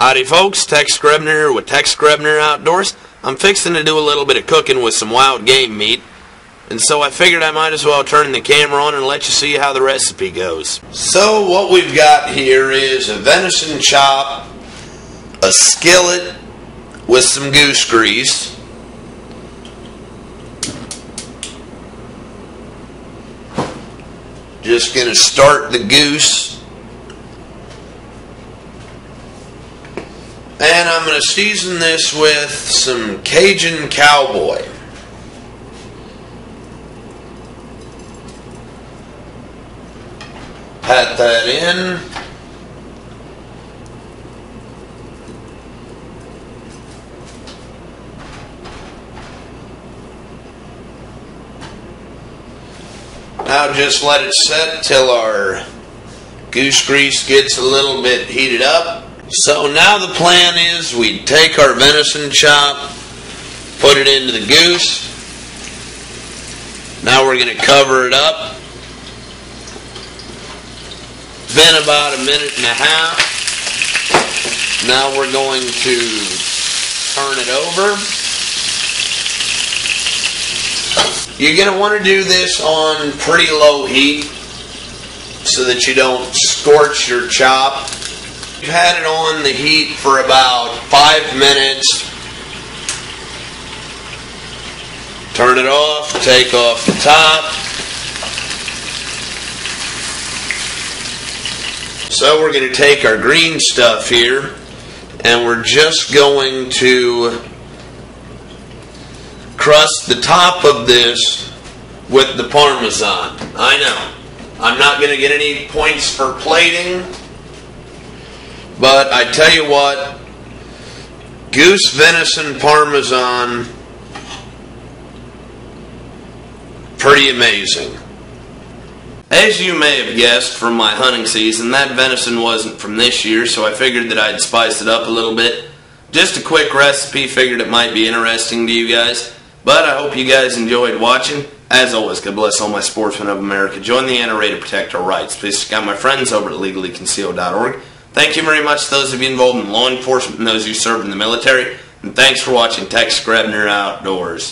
Howdy folks, Tex here with Tex Grebner Outdoors. I'm fixing to do a little bit of cooking with some wild game meat, and so I figured I might as well turn the camera on and let you see how the recipe goes. So what we've got here is a venison chop, a skillet with some goose grease, just gonna start the goose And I'm going to season this with some Cajun Cowboy. Pat that in. Now just let it set till our goose grease gets a little bit heated up. So now the plan is we take our venison chop, put it into the goose. Now we're going to cover it up. It's been about a minute and a half. Now we're going to turn it over. You're going to want to do this on pretty low heat so that you don't scorch your chop. We've had it on the heat for about five minutes. Turn it off, take off the top. So we're going to take our green stuff here and we're just going to crust the top of this with the Parmesan. I know. I'm not going to get any points for plating but I tell you what, goose venison parmesan, pretty amazing. As you may have guessed from my hunting season, that venison wasn't from this year, so I figured that I'd spice it up a little bit. Just a quick recipe, figured it might be interesting to you guys. But I hope you guys enjoyed watching. As always, God bless all my sportsmen of America. Join the NRA to protect our rights. Please check out my friends over at legallyconcealed.org. Thank you very much to those of you involved in law enforcement and those who serve in the military. And thanks for watching Tex Grebner Outdoors.